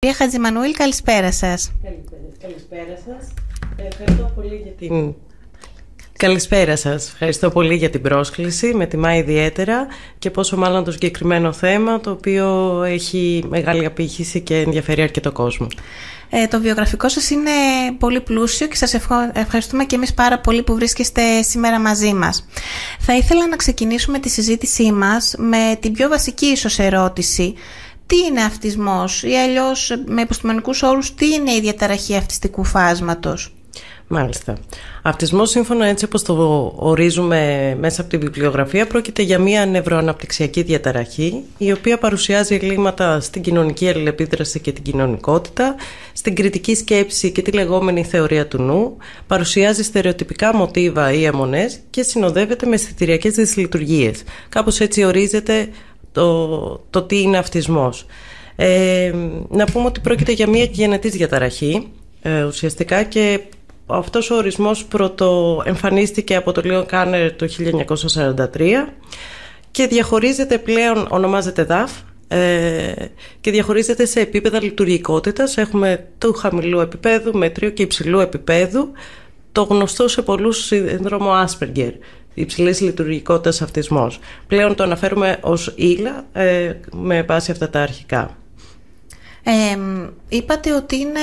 Κυρία Χατζημανουήλ, καλησπέρα σας. Καλησπέρα σας. Ευχαριστώ πολύ για την... Καλησπέρα σας. Ευχαριστώ πολύ για την πρόσκληση. Με τιμά ιδιαίτερα και πόσο μάλλον το συγκεκριμένο θέμα το οποίο έχει μεγάλη απήχηση και ενδιαφέρει αρκετό κόσμο. Ε, το βιογραφικό σας είναι πολύ πλούσιο και σας ευχαριστούμε και εμείς πάρα πολύ που βρίσκεστε σήμερα μαζί μας. Θα ήθελα να ξεκινήσουμε τη συζήτησή μας με την πιο βασική ίσως ερώτηση τι είναι αυτισμός ή αλλιώς με επιστημονικούς όρους τι είναι η διαταραχή αυτιστικού φάσματος; Μάλιστα. Αυτισμός, σύμφωνα έτσι όπως το ορίζουμε μέσα από τη βιβλιογραφία, πρόκειται για μια νευροαναπτυξιακή διαταραχή, η οποία παρουσιάζει ελλείμματα στην κοινωνική αλληλεπίδραση και την κοινωνικότητα, στην κριτική σκέψη και τη λεγόμενη θεωρία του νου, παρουσιάζει στερεοτυπικά μοτίβα ή αιμονές και συνοδεύεται με αισθητηριακές δυσλειτουργίες. Κάπως έτσι ορίζεται το, το τι είναι αυτισμός. Ε, να πούμε ότι πρόκειται για μια γενετής διαταραχή ε, ουσιαστικά και αυτός ο ορισμός πρωτοεμφανίστηκε από το Λίον Κάνερ το 1943 και διαχωρίζεται πλέον, ονομάζεται ΔΑΦ ε, και διαχωρίζεται σε επίπεδα λειτουργικότητας. Έχουμε του χαμηλού επίπεδου, μέτριο και υψηλού επίπεδου το γνωστό σε πολλούς σύνδρομο Asperger υψηλής λειτουργικότητας αυτισμός. Πλέον το αναφέρουμε ως ύλα ε, με βάση αυτά τα αρχικά. Ε, είπατε ότι είναι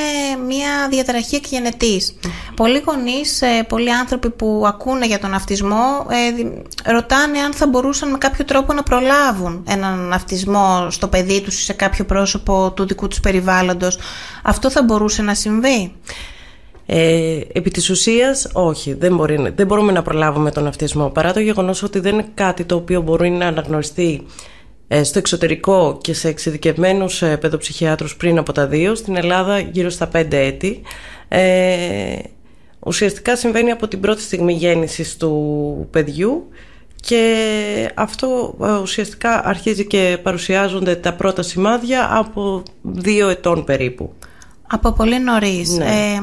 μια διαταραχή εκγενετής. Πολλοί γονείς, ε, πολλοί άνθρωποι που ακούνε για τον αυτισμό ε, ρωτάνε αν θα μπορούσαν με κάποιο τρόπο να προλάβουν έναν αυτισμό στο παιδί τους ή σε κάποιο πρόσωπο του δικού τους περιβάλλοντος. Αυτό θα μπορούσε να συμβεί; Ε, επί της ουσίας όχι, δεν, μπορεί, δεν μπορούμε να προλάβουμε τον αυτισμό παρά το γεγονός ότι δεν είναι κάτι το οποίο μπορεί να αναγνωριστεί ε, στο εξωτερικό και σε εξειδικευμένους ε, παιδοψυχιάτρους πριν από τα δύο, στην Ελλάδα γύρω στα πέντε έτη. Ε, ουσιαστικά συμβαίνει από την πρώτη στιγμή γέννησης του παιδιού και αυτό ε, ουσιαστικά αρχίζει και παρουσιάζονται τα πρώτα σημάδια από δύο ετών περίπου. Από πολύ νωρίς. Ναι. Ε,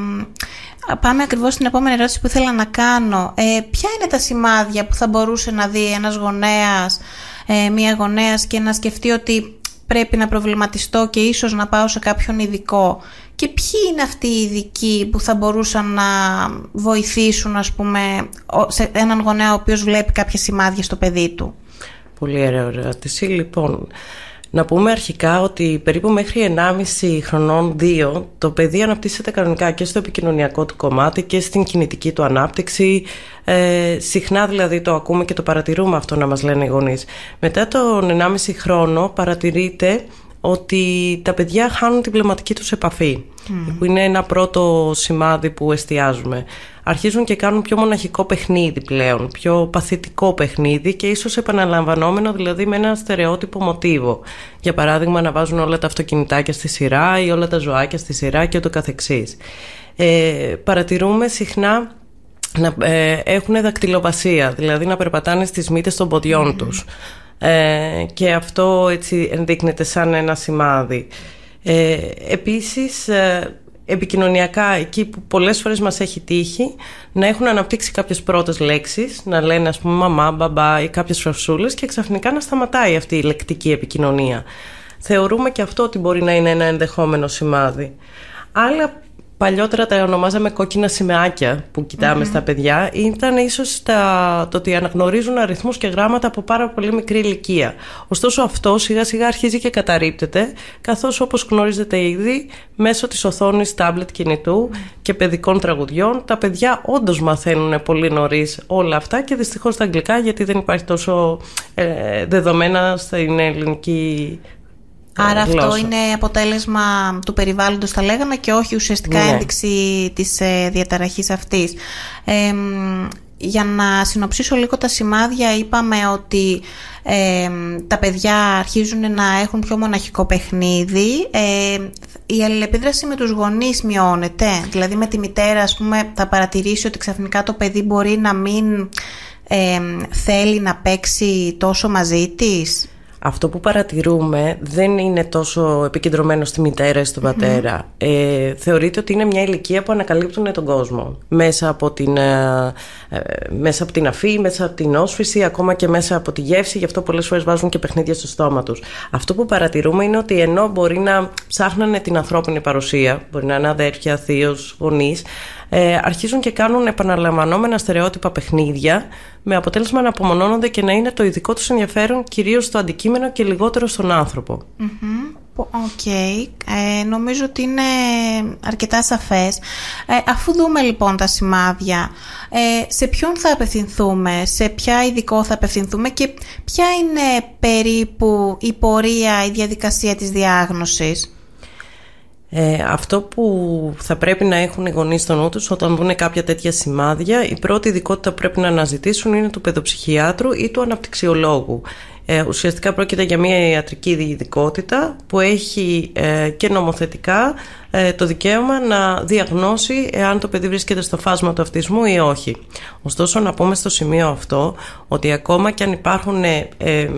πάμε ακριβώς στην επόμενη ερώτηση που ήθελα να κάνω. Ε, ποια είναι τα σημάδια που θα μπορούσε να δει ένας γονέας, ε, μία γονέας και να σκεφτεί ότι πρέπει να προβληματιστώ και ίσως να πάω σε κάποιον ειδικό; Και ποιοι είναι αυτοί οι ειδικοί που θα μπορούσαν να βοηθήσουν, ας πούμε, σε έναν γονέα ο οποίος βλέπει κάποια σημάδια στο παιδί του; Πολύ ωραία ερώτηση. Λοιπόν, να πούμε αρχικά ότι περίπου μέχρι 1,5 χρονών 2 το παιδί αναπτύσσεται κανονικά και στο επικοινωνιακό του κομμάτι και στην κινητική του ανάπτυξη. Ε, συχνά δηλαδή το ακούμε και το παρατηρούμε αυτό να μας λένε οι γονείς. Μετά τον 1,5 χρόνο παρατηρείται ότι τα παιδιά χάνουν την πνευματική τους επαφή που είναι ένα πρώτο σημάδι που εστιάζουμε αρχίζουν και κάνουν πιο μοναχικό παιχνίδι πλέον, πιο παθητικό παιχνίδι και ίσως επαναλαμβανόμενο δηλαδή με ένα στερεότυπο μοτίβο. Για παράδειγμα να βάζουν όλα τα αυτοκινητάκια στη σειρά ή όλα τα ζωάκια στη σειρά και ούτω καθεξής. Ε, παρατηρούμε συχνά να ε, έχουν δακτυλοβασία, δηλαδή να περπατάνε στις μύτες των ποδιών τους. Ε, και αυτό έτσι ενδείκνεται σαν ένα σημάδι. Ε, επίσης ε, επικοινωνιακά εκεί που πολλές φορές μας έχει τύχει να έχουν αναπτύξει κάποιες πρώτες λέξεις, να λένε ας πούμε μαμά, μπαμπά ή κάποιες φρασούλες και ξαφνικά να σταματάει αυτή η λεκτική επικοινωνία. Θεωρούμε και αυτό ότι μπορεί να είναι ένα ενδεχόμενο σημάδι. Άλλα παλιότερα τα ονομάζαμε κόκκινα σημαίακια που κοιταμε στα παιδιά ήταν ίσως τα, το ότι αναγνωρίζουν αριθμούς και γράμματα από πάρα πολύ μικρή ηλικία. Ωστόσο αυτό σιγά σιγά αρχίζει και καταρρύπτεται καθώς όπως γνωρίζετε ήδη μέσω της οθόνης τάμπλετ κινητού και παιδικών τραγουδιών τα παιδιά όντως μαθαίνουν πολύ νωρίς όλα αυτά και δυστυχώς στα αγγλικά γιατί δεν υπάρχει τόσο ε, δεδομένα στην ελληνική Άρα αυτό είναι αποτέλεσμα του περιβάλλοντος θα λέγαμε και όχι ουσιαστικά ναι. ένδειξη της ε, διαταραχής αυτής. για να συνοψίσω λίγο τα σημάδια είπαμε ότι τα παιδιά αρχίζουν να έχουν πιο μοναχικό παιχνίδι η αλληλεπίδραση με τους γονείς μειώνεται δηλαδή με τη μητέρα ας πούμε θα παρατηρήσει ότι ξαφνικά το παιδί μπορεί να μην θέλει να παίξει τόσο μαζί της Αυτό που παρατηρούμε δεν είναι τόσο επικεντρωμένο στη μητέρα ή στον πατέρα. Ε, θεωρείται ότι είναι μια ηλικία που ανακαλύπτουν τον κόσμο. Μέσα από την, ε, ε, μέσα από την αφή, μέσα από την όσφυση, ακόμα και μέσα από τη γεύση. Γι' αυτό πολλές φορές βάζουν και παιχνίδια στο στόμα τους. Αυτό που παρατηρούμε είναι ότι ενώ μπορεί να ψάχνανε την ανθρώπινη παρουσία, μπορεί να είναι αδέρφια, θείος, γονείς, ε, αρχίζουν και κάνουν επαναλαμβανόμενα στερεότυπα παιχνίδια με αποτέλεσμα να απομονώνονται και να είναι το ειδικό τους ενδιαφέρον κυρίως στο αντικείμενο και λιγότερο στον άνθρωπο. Οκ, ε, νομίζω ότι είναι αρκετά σαφές. Ε, αφού δούμε λοιπόν τα σημάδια, ε, σε ποιον θα απευθυνθούμε, σε ποιον ειδικό θα απευθυνθούμε και ποια είναι περίπου η πορεία, η διαδικασία της διάγνωσης; Ε, αυτό που θα πρέπει να έχουν οι γονείς στο νου τους όταν δουν κάποια τέτοια σημάδια, η πρώτη ειδικότητα που πρέπει να αναζητήσουν είναι του παιδοψυχιάτρου ή του αναπτυξιολόγου. Ε, ουσιαστικά πρόκειται για μια ιατρική ειδικότητα που έχει ε, και νομοθετικά ε, το δικαίωμα να διαγνώσει εάν το παιδί βρίσκεται στο φάσμα του αυτισμού ή όχι. Ωστόσο να πούμε στο σημείο αυτό ότι ακόμα και αν υπάρχουν ε, ε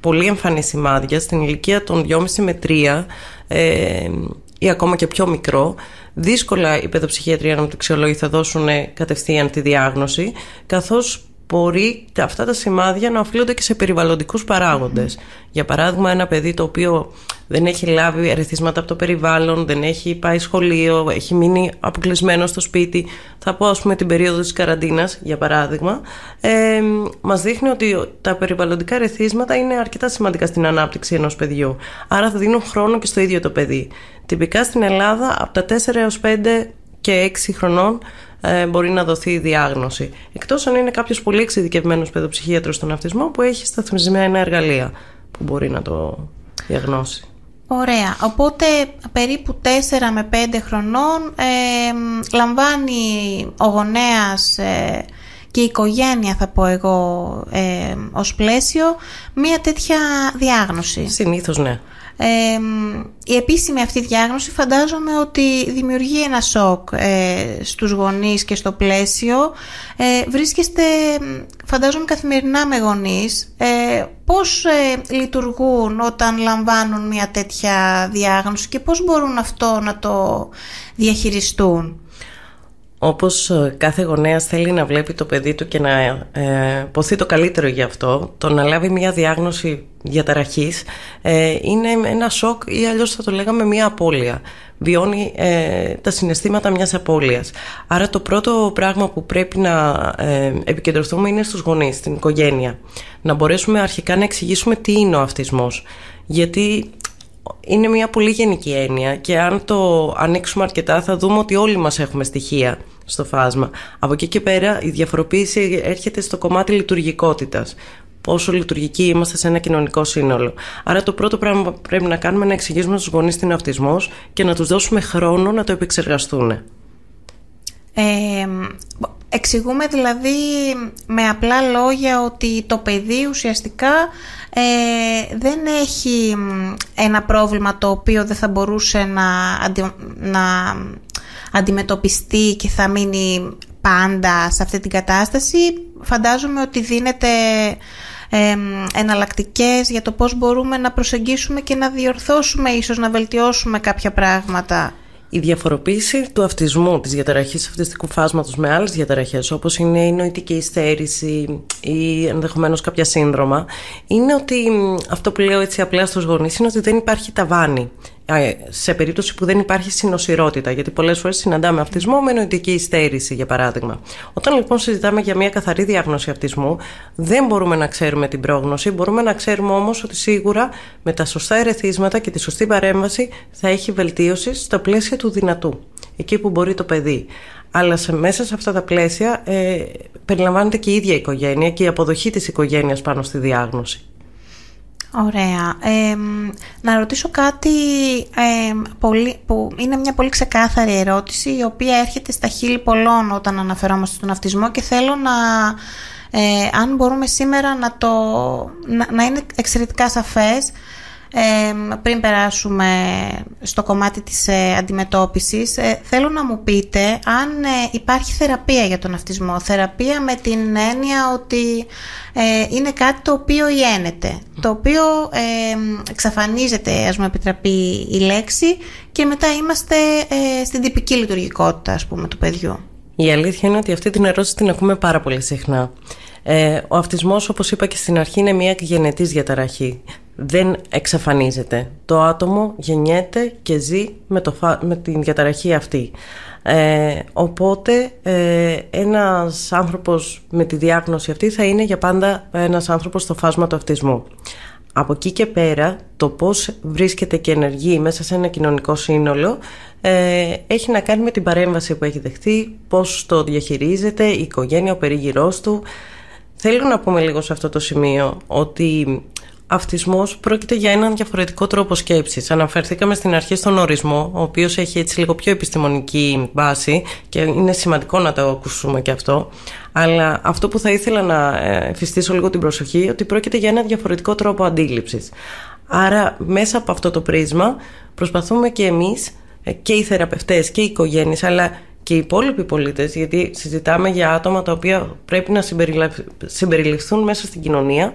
πολύ εμφανή σημάδια στην ηλικία των 2,5 με 3 ή ακόμα και πιο μικρό, δύσκολα οι παιδοψυχιατροί αναπτυξιολόγοι θα δώσουν κατευθείαν τη διάγνωση, καθώς μπορεί αυτά τα σημάδια να οφείλονται και σε περιβαλλοντικούς παράγοντες. Για παράδειγμα, ένα παιδί το οποίο δεν έχει λάβει ερεθίσματα από το περιβάλλον, δεν έχει πάει σχολείο, έχει μείνει αποκλεισμένος στο σπίτι, θα πω ας πούμε την περίοδο της καραντίνας, για παράδειγμα, ε, μας δείχνει ότι τα περιβαλλοντικά ερεθίσματα είναι αρκετά σημαντικά στην ανάπτυξη ενός παιδιού. Άρα θα δίνουν χρόνο και στο ίδιο το παιδί. Τυπικά στην Ελλάδα από τα 4 έως 5 και 6 χρονών ε, μπορεί να δοθεί η διάγνωση. Εκτός αν είναι κάποιος πολύ εξειδικευμένος παιδοψυχίατρος στον αυτισμό που έχει σταθμισμένα εργαλεία που μπορεί να το διαγνώσει. Ωραία. Οπότε περίπου 4 με 5 χρονών ε, λαμβάνει ο γονέας ε, και η οικογένεια θα πω εγώ ε, ως πλαίσιο μία τέτοια διάγνωση. Συνήθως ναι η επίσημη αυτή διάγνωση φαντάζομαι ότι δημιουργεί ένα σοκ ε, στους γονείς και στο πλαίσιο. Ε, βρίσκεστε, φαντάζομαι, καθημερινά με γονείς. Ε, πώς ε, λειτουργούν όταν λαμβάνουν μια τέτοια διάγνωση και πώς μπορούν αυτό να το διαχειριστούν; Όπως ε, κάθε γονέας θέλει να βλέπει το παιδί του και να ε, ποθεί το καλύτερο για αυτό, το να λάβει μια διάγνωση διαταραχής ε, είναι ένα σοκ ή αλλιώς θα το λέγαμε μια απώλεια. Βιώνει ε, τα συναισθήματα μιας απώλειας. Άρα το πρώτο πράγμα που πρέπει να ε, επικεντρωθούμε είναι στους γονείς, στην οικογένεια. Να μπορέσουμε αρχικά να εξηγήσουμε τι είναι ο αυτισμός. Γιατί είναι μια πολύ γενική έννοια και αν το ανοίξουμε αρκετά θα δούμε ότι όλοι μας έχουμε στοιχεία στο φάσμα. Από εκεί και πέρα η διαφοροποίηση έρχεται στο κομμάτι λειτουργικότητας. Πόσο λειτουργικοί είμαστε σε ένα κοινωνικό σύνολο. Άρα το πρώτο πράγμα που πρέπει να κάνουμε είναι να εξηγήσουμε στους γονείς τι είναι αυτισμός και να τους δώσουμε χρόνο να το επεξεργαστούν. Ε, εξηγούμε δηλαδή με απλά λόγια ότι το παιδί ουσιαστικά ε, δεν έχει ένα πρόβλημα το οποίο δεν θα μπορούσε να, να αντιμετωπιστεί και θα μείνει πάντα σε αυτή την κατάσταση. Φαντάζομαι ότι δίνεται ε, εναλλακτικές για το πώς μπορούμε να προσεγγίσουμε και να διορθώσουμε ίσως να βελτιώσουμε κάποια πράγματα η διαφοροποίηση του αυτισμού, της διαταραχής αυτιστικού φάσματος με άλλες διαταραχές όπως είναι η νοητική υστέρηση ή ενδεχομένως κάποια σύνδρομα είναι ότι αυτό που λέω έτσι απλά στους γονείς είναι ότι δεν υπάρχει ταβάνι σε περίπτωση που δεν υπάρχει συνοσυρότητα, γιατί πολλές φορές συναντάμε αυτισμό με νοητική υστέρηση, για παράδειγμα. Όταν λοιπόν συζητάμε για μια καθαρή διάγνωση αυτισμού, δεν μπορούμε να ξέρουμε την πρόγνωση, μπορούμε να ξέρουμε όμως ότι σίγουρα με τα σωστά ερεθίσματα και τη σωστή παρέμβαση θα έχει βελτίωση στα πλαίσια του δυνατού, εκεί που μπορεί το παιδί. Αλλά σε, μέσα σε αυτά τα πλαίσια ε, περιλαμβάνεται και η ίδια η οικογένεια και η αποδοχή της οικογένειας πάνω στη διάγνωση. Ωραία. να ρωτήσω κάτι πολύ, που είναι μια πολύ ξεκάθαρη ερώτηση η οποία έρχεται στα χείλη πολλών όταν αναφερόμαστε στον αυτισμό και θέλω να, ε, αν μπορούμε σήμερα να, το, να, είναι εξαιρετικά σαφές πριν περάσουμε στο κομμάτι της ε, αντιμετώπισης, ε, θέλω να μου πείτε αν ε, υπάρχει θεραπεία για τον αυτισμό. Θεραπεία με την έννοια ότι είναι κάτι το οποίο ιένεται, το οποίο εξαφανίζεται, ας μου επιτραπεί η λέξη, και μετά είμαστε στην τυπική λειτουργικότητα, ας πούμε, του παιδιού. Η αλήθεια είναι ότι αυτή την ερώτηση την ακούμε πάρα πολύ συχνά. Ε, ο αυτισμός, όπως είπα και στην αρχή, είναι μια γενετής διαταραχή. Δεν εξαφανίζεται. Το άτομο γεννιέται και ζει με, το, με την διαταραχή αυτή. Ε, οπότε ε, ένας άνθρωπος με τη διάγνωση αυτή θα είναι για πάντα ένας άνθρωπος στο φάσμα του αυτισμού. Από εκεί και πέρα το πώς βρίσκεται και ενεργεί μέσα σε ένα κοινωνικό σύνολο ε, έχει να κάνει με την παρέμβαση που έχει δεχθεί, πώς το διαχειρίζεται, η οικογένεια, ο περίγυρός του. Θέλω να πούμε λίγο σε αυτό το σημείο ότι αυτισμός πρόκειται για έναν διαφορετικό τρόπο σκέψης. Αναφερθήκαμε στην αρχή στον ορισμό, ο οποίος έχει έτσι λίγο πιο επιστημονική βάση και είναι σημαντικό να το ακούσουμε και αυτό. Αλλά αυτό που θα ήθελα να ε, εφιστήσω λίγο την προσοχή, ότι πρόκειται για ένα διαφορετικό τρόπο αντίληψης. Άρα μέσα από αυτό το πρίσμα προσπαθούμε και εμείς ε, και οι θεραπευτές και οι οικογένειες αλλά και οι υπόλοιποι πολίτες γιατί συζητάμε για άτομα τα οποία πρέπει να συμπεριληφθούν μέσα στην κοινωνία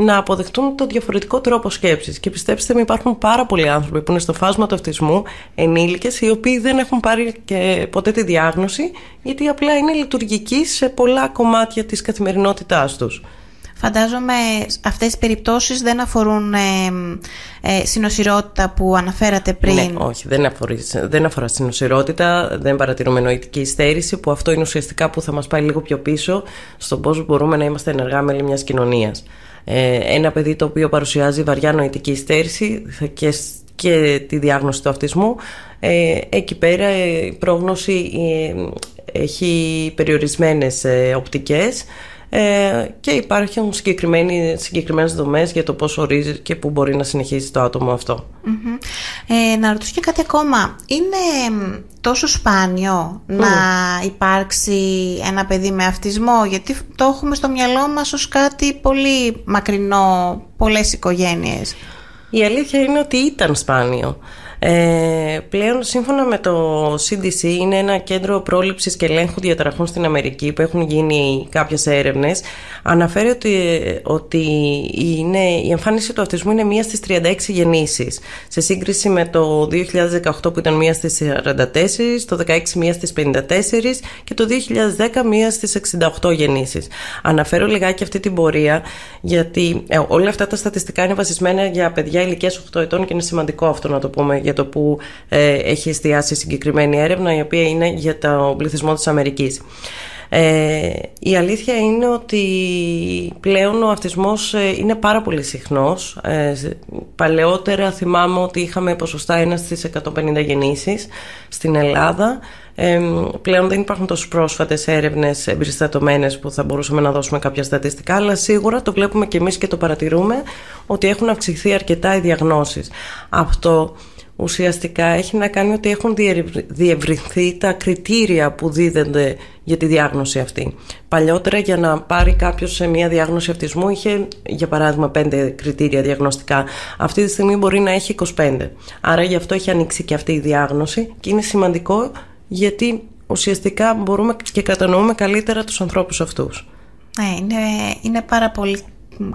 να αποδεχτούν το διαφορετικό τρόπο σκέψης και πιστέψτε με υπάρχουν πάρα πολλοί άνθρωποι που είναι στο φάσμα του αυτισμού ενήλικες οι οποίοι δεν έχουν πάρει και ποτέ τη διάγνωση γιατί απλά είναι λειτουργικοί σε πολλά κομμάτια της καθημερινότητάς τους. Φαντάζομαι αυτές οι περιπτώσεις δεν αφορούν ε, ε, συνοσυρότητα που αναφέρατε πριν. Ναι, όχι, δεν, αφορά, δεν αφορά συνοσυρότητα, δεν παρατηρούμε νοητική υστέρηση που αυτό είναι ουσιαστικά που θα μας πάει λίγο πιο πίσω στο πώς μπορούμε να είμαστε ενεργά μέλη μιας κοινωνίας. Ε, ένα παιδί το οποίο παρουσιάζει βαριά νοητική υστέρηση και, και τη διάγνωση του αυτισμού, ε, εκεί πέρα η πρόγνωση ε, έχει περιορισμένες ε, οπτικές ε, και υπάρχουν συγκεκριμένες δομές για το πώς ορίζει και πού μπορεί να συνεχίσει το άτομο αυτό. Ε, να ρωτήσω και κάτι ακόμα. Είναι τόσο σπάνιο να υπάρξει ένα παιδί με αυτισμό; Γιατί το έχουμε στο μυαλό μας ως κάτι πολύ μακρινό πολλές οικογένειες. Η αλήθεια είναι ότι ήταν σπάνιο. Ε, πλέον σύμφωνα με το CDC είναι ένα κέντρο πρόληψης και ελέγχου διαταραχών στην Αμερική που έχουν γίνει κάποιες έρευνες αναφέρει ότι, ότι είναι, η εμφάνιση του αυτισμού είναι μία στις 36 γεννήσεις σε σύγκριση με το 2018 που ήταν μία στις 44, το 2016 μία στις 54 και το 2010 μία στις 68 γεννήσεις. Αναφέρω λιγάκι αυτή την πορεία γιατί ε, όλα αυτά τα στατιστικά είναι βασισμένα για παιδιά ηλικίας 8 ετών και είναι σημαντικό αυτό να το πούμε για το που ε, έχει εστιάσει συγκεκριμένη έρευνα η οποία είναι για τον πληθυσμό της Αμερικής. Ε, η αλήθεια είναι ότι πλέον ο αυτισμός ε, είναι πάρα πολύ συχνός. Ε, παλαιότερα θυμάμαι ότι είχαμε ποσοστά 1 στις 150 γεννήσεις στην Ελλάδα. Ε, πλέον δεν υπάρχουν τόσο πρόσφατες έρευνες εμπεριστατωμένες που θα μπορούσαμε να δώσουμε κάποια στατιστικά, αλλά σίγουρα το βλέπουμε και εμείς και το παρατηρούμε ότι έχουν αυξηθεί αρκετά οι διαγνώσεις. Αυτό ουσιαστικά έχει να κάνει ότι έχουν διευρυνθεί τα κριτήρια που δίδονται για τη διάγνωση αυτή. Παλιότερα για να πάρει κάποιος σε μια διάγνωση αυτισμού είχε για παράδειγμα πέντε κριτήρια διαγνωστικά. Αυτή τη στιγμή μπορεί να έχει 25. Άρα γι' αυτό έχει ανοίξει και αυτή η διάγνωση και είναι σημαντικό γιατί ουσιαστικά μπορούμε και κατανοούμε καλύτερα τους ανθρώπους αυτούς. Ναι, είναι, είναι πάρα πολύ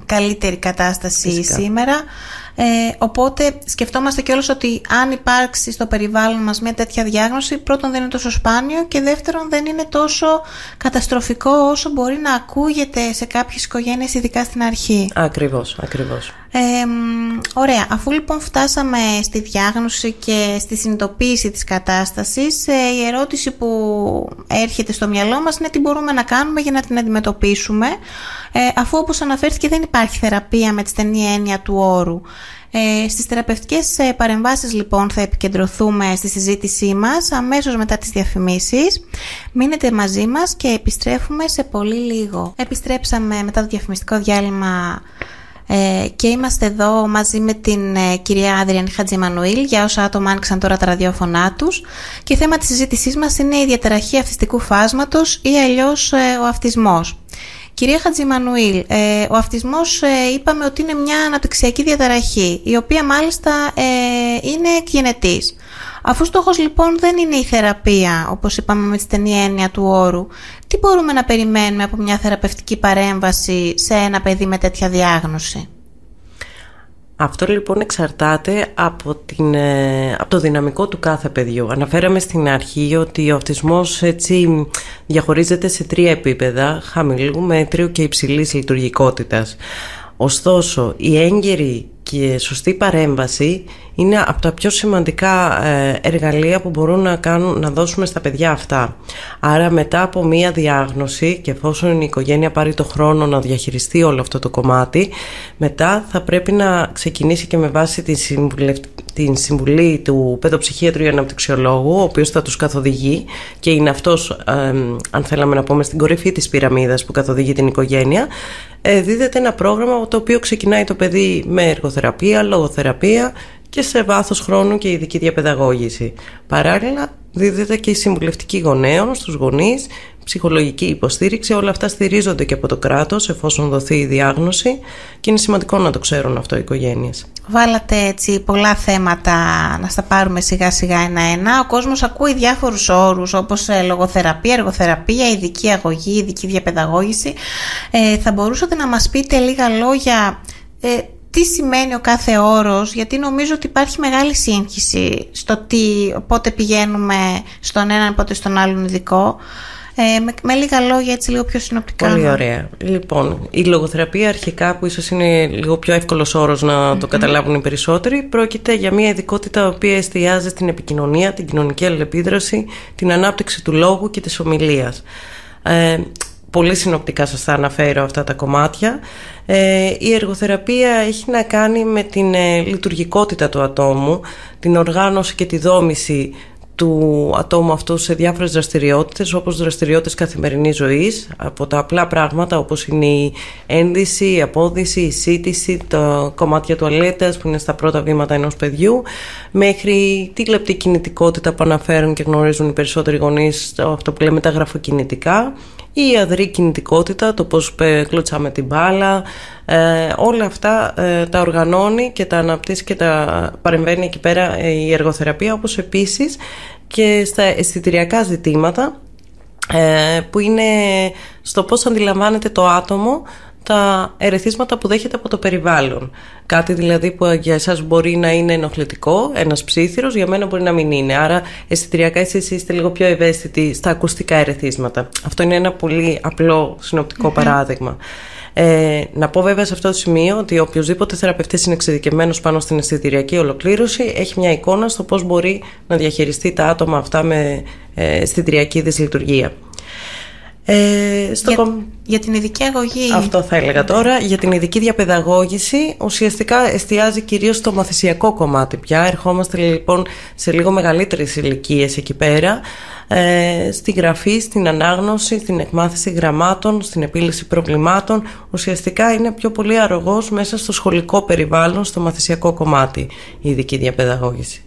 καλύτερη κατάσταση σήμερα. Ε, οπότε σκεφτόμαστε κιόλας ότι αν υπάρξει στο περιβάλλον μας μια τέτοια διάγνωση, πρώτον δεν είναι τόσο σπάνιο και δεύτερον δεν είναι τόσο καταστροφικό όσο μπορεί να ακούγεται σε κάποιες οικογένειες, ειδικά στην αρχή. Ακριβώς, ακριβώς. Ε, ωραία, αφού λοιπόν φτάσαμε στη διάγνωση και στη συνειδητοποίηση της κατάστασης, ε, η ερώτηση που έρχεται στο μυαλό μας είναι τι μπορούμε να κάνουμε για να την αντιμετωπίσουμε, ε, αφού όπως αναφέρθηκε δεν υπάρχει θεραπεία με τη στενή έννοια του όρου. Ε, στις θεραπευτικές ε, παρεμβάσεις λοιπόν θα επικεντρωθούμε στη συζήτησή μας αμέσως μετά τις διαφημίσεις. Μείνετε μαζί μας και επιστρέφουμε σε πολύ λίγο. Επιστρέψαμε μετά το διαφημιστικό διάλειμμα ε, και είμαστε εδώ μαζί με την ε, κυρία Άδριαν Χατζημανουήλ για όσα άτομα άνοιξαν τώρα τα ραδιόφωνά τους και θέμα της συζήτησής μας είναι η διαταραχή αυτιστικού φάσματος ή αλλιώς ε, ο αυτισμός. Κυρία Χατζημανουήλ, ε, ο αυτισμός ε, είπαμε ότι είναι μια αναπτυξιακή διαταραχή, η οποία μάλιστα ε, είναι εκγενετής. Αφού στόχος λοιπόν δεν είναι η θεραπεία, όπως είπαμε με τη στενή έννοια του όρου, τι μπορούμε να περιμένουμε από μια θεραπευτική παρέμβαση σε ένα παιδί με τέτοια διάγνωση; Αυτό λοιπόν εξαρτάται από, την, ε, από το δυναμικό του κάθε παιδιού. Αναφέραμε στην αρχή ότι ο αυτισμός έτσι διαχωρίζεται σε τρία επίπεδα, χαμηλού, μέτριου και υψηλής λειτουργικότητας. Ωστόσο, η έγκαιρη και σωστή παρέμβαση είναι από τα πιο σημαντικά ε, εργαλεία που μπορούν να, κάνουν, να δώσουμε στα παιδιά αυτά. Άρα μετά από μία διάγνωση και εφόσον η οικογένεια πάρει το χρόνο να διαχειριστεί όλο αυτό το κομμάτι, μετά θα πρέπει να ξεκινήσει και με βάση τη την συμβουλή του παιδοψυχίατρου ή αναπτυξιολόγου, ο οποίος θα τους καθοδηγεί και είναι αυτός, αν θέλαμε να πούμε, στην κορυφή της πυραμίδας που καθοδηγεί την οικογένεια, ε, δίδεται ένα πρόγραμμα το οποίο ξεκινάει το παιδί με εργοθεραπεία, λογοθεραπεία και σε βάθος χρόνου και ειδική διαπαιδαγώγηση. Παράλληλα δίδεται και η συμβουλευτική γονέων στους γονείς, ψυχολογική υποστήριξη, όλα αυτά στηρίζονται και από το κράτος εφόσον δοθεί η διάγνωση και είναι σημαντικό να το ξέρουν αυτό οι οικογένειες. Βάλατε έτσι πολλά θέματα να στα πάρουμε σιγά σιγά ένα-ένα. Ο κόσμος ακούει διάφορους όρους όπως ε, λογοθεραπεία, εργοθεραπεία, ειδική αγωγή, ειδική διαπαιδαγώγηση. Ε, θα μπορούσατε να μας πείτε λίγα λόγια ε, τι σημαίνει ο κάθε όρος, γιατί νομίζω ότι υπάρχει μεγάλη σύγχυση στο τι, πότε πηγαίνουμε στον έναν, πότε στον άλλον ειδικό. Ε, με, με, λίγα λόγια έτσι λίγο πιο συνοπτικά. Πολύ ωραία. Λοιπόν, η λογοθεραπεία αρχικά που ίσως είναι λίγο πιο εύκολος όρος να το καταλάβουν οι περισσότεροι πρόκειται για μια ειδικότητα η οποία εστιάζει στην επικοινωνία, την κοινωνική αλληλεπίδραση, την ανάπτυξη του λόγου και της ομιλίας. Ε, πολύ συνοπτικά σας θα αναφέρω αυτά τα κομμάτια. Ε, η εργοθεραπεία έχει να κάνει με την ε, λειτουργικότητα του ατόμου, την οργάνωση και τη δόμηση του ατόμου αυτού σε διάφορες δραστηριότητες όπως δραστηριότητες καθημερινής ζωής από τα απλά πράγματα όπως είναι η ένδυση, η απόδυση, η σύντηση, τα κομμάτια τουαλέτας που είναι στα πρώτα βήματα ενός παιδιού μέχρι τη λεπτή κινητικότητα που αναφέρουν και γνωρίζουν οι περισσότεροι γονείς αυτό που λέμε τα γραφοκινητικά η αδρή κινητικότητα, το πώς κλωτσάμε την μπάλα, ε, όλα αυτά ε, τα οργανώνει και τα αναπτύσσει και τα παρεμβαίνει εκεί πέρα ε, η εργοθεραπεία, όπως επίσης και στα αισθητηριακά ζητήματα που είναι στο πώς αντιλαμβάνεται το άτομο τα ερεθίσματα που δέχεται από το περιβάλλον. Κάτι δηλαδή που για εσάς μπορεί να είναι ενοχλητικό, ένας ψήθυρος, για μένα μπορεί να μην είναι. Άρα αισθητηριακά εσείς είστε λίγο πιο ευαίσθητοι στα ακουστικά ερεθίσματα. Αυτό είναι ένα πολύ απλό παράδειγμα. Ε, να πω βέβαια σε αυτό το σημείο ότι οποιοδήποτε θεραπευτής είναι εξειδικευμένος πάνω στην αισθητηριακή ολοκλήρωση έχει μια εικόνα στο πώς μπορεί να διαχειριστεί τα άτομα αυτά με ε, αισθητηριακή δυσλειτουργία. Ε, στο για, για την ειδική αγωγή. Αυτό θα έλεγα τώρα. Για την ειδική διαπαιδαγώγηση ουσιαστικά εστιάζει κυρίως στο μαθησιακό κομμάτι πια. Ερχόμαστε λοιπόν σε λίγο μεγαλύτερες ηλικίες εκεί πέρα. Ε, στη γραφή, στην ανάγνωση, στην εκμάθηση γραμμάτων, στην επίλυση προβλημάτων. Ουσιαστικά είναι πιο πολύ αρρωγός μέσα στο σχολικό περιβάλλον, στο μαθησιακό κομμάτι η ειδική διαπαιδαγώγηση.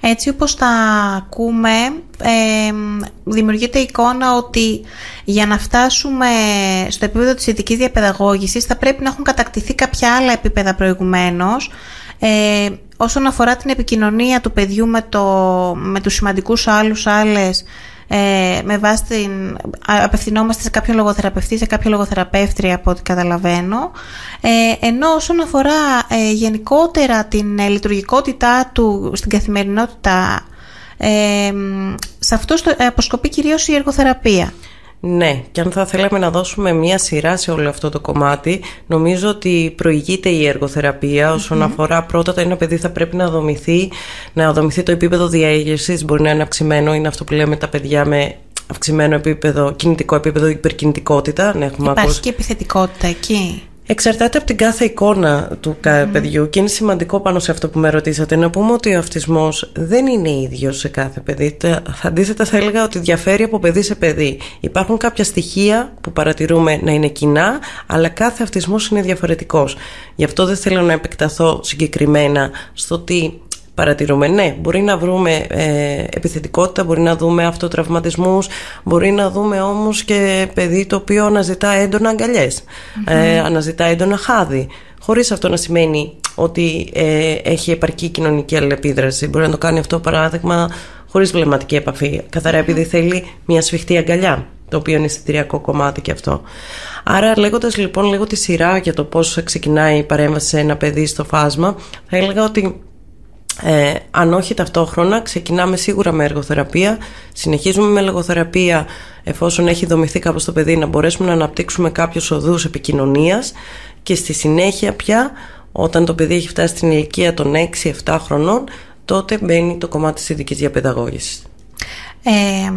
Έτσι όπως τα ακούμε, ε, δημιουργείται εικόνα ότι για να φτάσουμε στο επίπεδο της ειδικής διαπαιδαγώγησης θα πρέπει να έχουν κατακτηθεί κάποια άλλα επίπεδα προηγουμένως ε, όσον αφορά την επικοινωνία του παιδιού με, το, με τους σημαντικούς άλλους άλλες ε, με βάση την, απευθυνόμαστε σε κάποιον λογοθεραπευτή, σε κάποια λογοθεραπεύτρια από ό,τι καταλαβαίνω. Ε, ενώ όσον αφορά ε, γενικότερα την ε, λειτουργικότητά του στην καθημερινότητα, ε, σε αυτό στο, αποσκοπεί κυρίως η εργοθεραπεία. Ναι, και αν θα θέλαμε να δώσουμε μία σειρά σε όλο αυτό το κομμάτι, νομίζω ότι προηγείται η εργοθεραπεία αφορά πρώτα το ένα παιδί θα πρέπει να δομηθεί, να δομηθεί το επίπεδο διέγερσης, μπορεί να είναι αυξημένο, είναι αυτό που λέμε τα παιδιά με αυξημένο επίπεδο, κινητικό επίπεδο, υπερκινητικότητα. Ναι, έχουμε Υπάρχει και επιθετικότητα εκεί. Εξαρτάται από την κάθε εικόνα του mm. παιδιού και είναι σημαντικό πάνω σε αυτό που με ρωτήσατε να πούμε ότι ο αυτισμός δεν είναι ίδιος σε κάθε παιδί. Αντίθετα θα έλεγα ότι διαφέρει από παιδί σε παιδί. Υπάρχουν κάποια στοιχεία που παρατηρούμε να είναι κοινά, αλλά κάθε αυτισμός είναι διαφορετικός. Γι' αυτό δεν θέλω να επεκταθώ συγκεκριμένα στο τι παρατηρούμε. Ναι, μπορεί να βρούμε ε, επιθετικότητα, μπορεί να δούμε αυτοτραυματισμούς, μπορεί να δούμε όμως και παιδί το οποίο αναζητά έντονα ε, αναζητά έντονα χάδι, χωρίς αυτό να σημαίνει ότι ε, έχει επαρκή κοινωνική αλληλεπίδραση. Μπορεί να το κάνει αυτό παράδειγμα χωρίς βλεμματική επαφή, καθαρά επειδή θέλει μια σφιχτή αγκαλιά το οποίο είναι αισθητηριακό κομμάτι και αυτό. Άρα λέγοντας λοιπόν λίγο τη σειρά για το πώς ξεκινάει η παρέμβαση σε ένα παιδί στο φάσμα, θα έλεγα ότι ε, αν όχι ταυτόχρονα, ξεκινάμε σίγουρα με εργοθεραπεία, συνεχίζουμε με λογοθεραπεία εφόσον έχει δομηθεί κάπως το παιδί να μπορέσουμε να αναπτύξουμε κάποιους οδούς επικοινωνίας. Και στη συνέχεια πια όταν το παιδί έχει φτάσει στην ηλικία των 6-7 χρονών τότε μπαίνει το κομμάτι της ειδικής διαπαιδαγώγησης. Ε,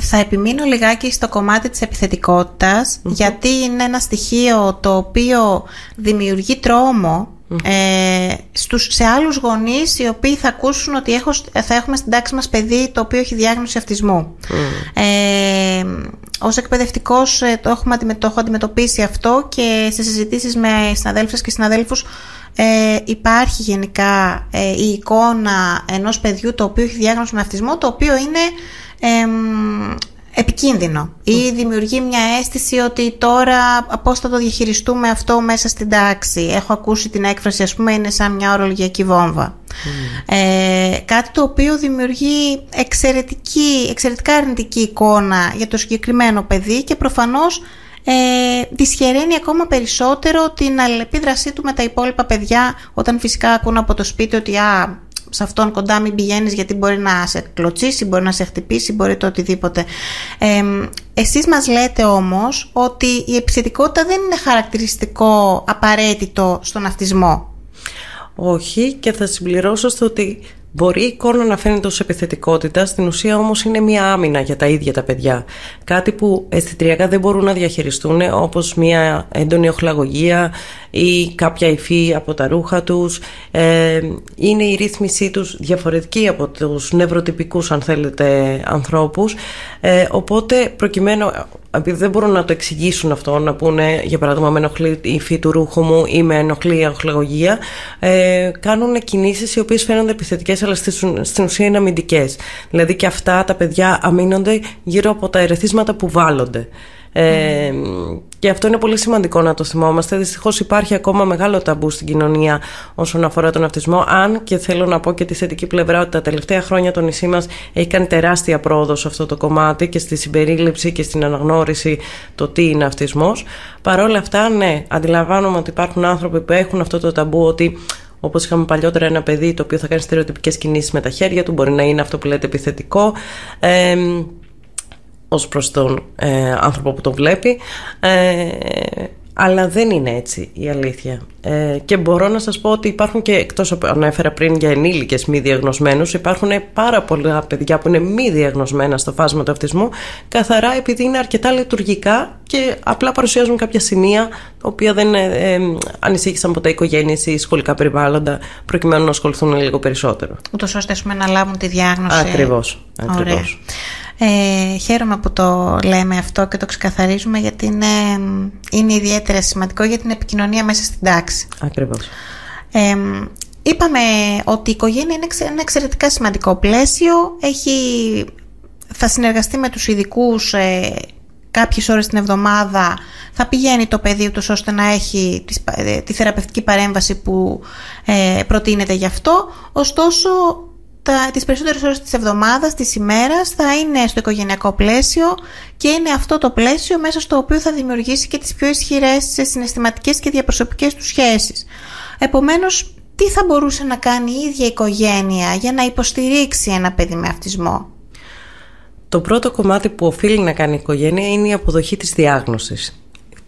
θα επιμείνω λιγάκι στο κομμάτι της επιθετικοτητας γιατί είναι ένα στοιχείο το οποίο δημιουργεί τρόμο ε, στους, σε άλλους γονείς οι οποίοι θα ακούσουν ότι έχω, θα έχουμε στην τάξη μας παιδί το οποίο έχει διάγνωση αυτισμού. Ε, ως εκπαιδευτικός ε, το, έχουμε, το έχω αντιμετωπίσει αυτό και σε συζητήσεις με συναδέλφους και συναδέλφους ε, υπάρχει γενικά ε, η εικόνα ενός παιδιού το οποίο έχει διάγνωση με αυτισμό το οποίο είναι επικίνδυνο ή δημιουργεί μια αίσθηση ότι τώρα πώς θα το διαχειριστούμε αυτό μέσα στην τάξη. Έχω ακούσει την έκφραση ας πούμε είναι σαν μια ορολογιακή βόμβα. Ε, κάτι το οποίο δημιουργεί εξαιρετική, εξαιρετικά αρνητική εικόνα για το συγκεκριμένο παιδί και προφανώς ε, δυσχεραίνει ακόμα περισσότερο την αλληλεπίδρασή του με τα υπόλοιπα παιδιά όταν φυσικά ακούν από το σπίτι ότι α, σε αυτόν κοντά μην πηγαίνεις γιατί μπορεί να σε κλωτσίσει, μπορεί να σε χτυπήσει, μπορεί το οτιδήποτε. Ε, εσείς μας λέτε όμως ότι η επιθετικότητα δεν είναι χαρακτηριστικό απαραίτητο στον αυτισμό. Όχι και θα συμπληρώσω στο ότι Μπορεί η εικόνα να φαίνεται ως επιθετικότητα, στην ουσία όμως είναι μια άμυνα για τα ίδια τα παιδιά. Κάτι που αισθητριακά δεν μπορούν να διαχειριστούν όπως μια έντονη οχλαγωγία ή κάποια υφή από τα ρούχα τους. Ε, είναι η ρύθμισή τους διαφορετική από τους νευροτυπικούς αν θέλετε ανθρώπους. Ε, οπότε προκειμένου επειδή δεν μπορούν να το εξηγήσουν αυτό, να πούνε για παράδειγμα με ενοχλεί η υφή του ρούχου μου ή με ενοχλεί η οχλαγωγία, ε, κάνουν κινήσεις οι οποίες φαίνονται επιθετικές αλλά στην ουσία είναι αμυντικές. Δηλαδή και αυτά τα παιδιά αμήνονται γύρω από τα ερεθίσματα που βάλλονται. Ε, και αυτό είναι πολύ σημαντικό να το θυμόμαστε. Δυστυχώς υπάρχει ακόμα μεγάλο ταμπού στην κοινωνία όσον αφορά τον αυτισμό. Αν και θέλω να πω και τη θετική πλευρά ότι τα τελευταία χρόνια το νησί μας έχει κάνει τεράστια πρόοδο σε αυτό το κομμάτι και στη συμπερίληψη και στην αναγνώριση το τι είναι αυτισμός. Παρ' όλα αυτά, ναι, αντιλαμβάνομαι ότι υπάρχουν άνθρωποι που έχουν αυτό το ταμπού ότι Όπως είχαμε παλιότερα ένα παιδί το οποίο θα κάνει στερεοτυπικές κινήσεις με τα χέρια του, μπορεί να είναι αυτό που λέτε επιθετικό. Ε, ως προς τον ε, άνθρωπο που το βλέπει ε, αλλά δεν είναι έτσι η αλήθεια ε, και μπορώ να σας πω ότι υπάρχουν και εκτός από ανέφερα πριν για ενήλικες μη διαγνωσμένους υπάρχουν πάρα πολλά παιδιά που είναι μη διαγνωσμένα στο φάσμα του αυτισμού καθαρά επειδή είναι αρκετά λειτουργικά και απλά παρουσιάζουν κάποια σημεία τα οποία δεν ε, ε, ανησύχησαν από τα οικογένειε ή σχολικά περιβάλλοντα προκειμένου να ασχοληθούν λίγο περισσότερο. Ούτως ώστε να λάβουν τη διάγνωση. Ακριβώς. ακριβώς. Ε, χαίρομαι που το λέμε αυτό και το ξεκαθαρίζουμε γιατί είναι, είναι ιδιαίτερα σημαντικό για την επικοινωνία μέσα στην τάξη. Ακριβώς. Ε, είπαμε ότι η οικογένεια είναι ένα εξαιρετικά σημαντικό πλαίσιο. Έχει, θα συνεργαστεί με τους ειδικούς ε, κάποιες ώρες την εβδομάδα. Θα πηγαίνει το παιδί τους ώστε να έχει ε, τη θεραπευτική παρέμβαση που ε, προτείνεται γι' αυτό. Ωστόσο τα, τις περισσότερες ώρες της εβδομάδας, της ημέρας θα είναι στο οικογενειακό πλαίσιο και είναι αυτό το πλαίσιο μέσα στο οποίο θα δημιουργήσει και τις πιο ισχυρές συναισθηματικές και διαπροσωπικές τους σχέσεις. Επομένως, τι θα μπορούσε να κάνει η ίδια η οικογένεια για να υποστηρίξει ένα παιδί με αυτισμό; Το πρώτο κομμάτι που οφείλει να κάνει η οικογένεια είναι η αποδοχή της διάγνωσης.